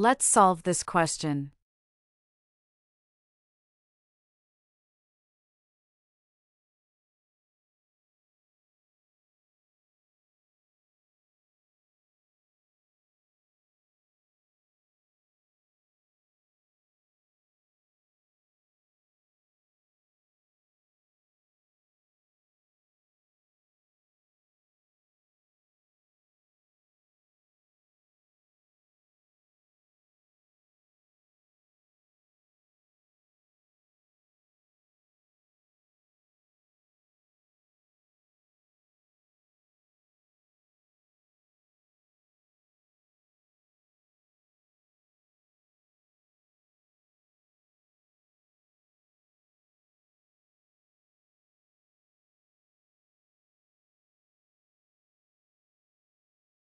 Let's solve this question.